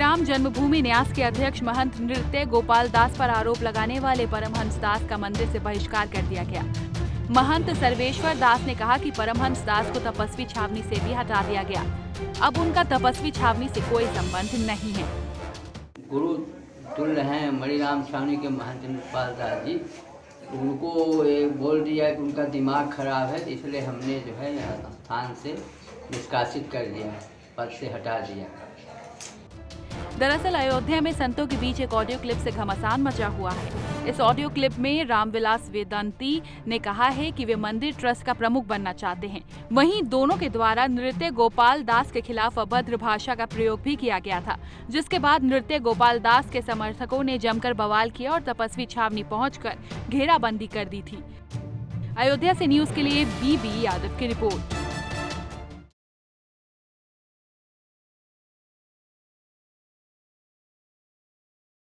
राम जन्मभूमि न्यास के अध्यक्ष महंत नृत्य गोपाल दास पर आरोप लगाने वाले परमहंस दास का मंदिर से बहिष्कार कर दिया गया। महंत सर्वेश्वर दास ने कहा कि परमहंस दास को तपस्वी छावनी से भी हटा दिया गया। अब उनका तपस्वी छावनी से कोई संबंध नहीं है। गुरु तुल्य हैं मणिराम छावनी के महंत नृपाल दास जी। उनको बोल दिया कि उनका दिमाग खराब है, इसलिए हमने जो है स्थान से निष्कासित कर दिया, पद से हटा दिया। दरअसल अयोध्या में संतों के बीच एक ऑडियो क्लिप से घमासान मचा हुआ है। इस ऑडियो क्लिप में रामविलास वेदांती ने कहा है कि वे मंदिर ट्रस्ट का प्रमुख बनना चाहते हैं। वहीं दोनों के द्वारा नृत्य गोपाल दास के खिलाफ अभद्र भाषा का प्रयोग भी किया गया था, जिसके बाद नृत्य गोपाल दास के समर्थकों ने जमकर बवाल किया और तपस्वी छावनी पहुंचकर घेराबंदी कर दी थी। अयोध्या से न्यूज़ के लिए बीबी यादव की रिपोर्ट।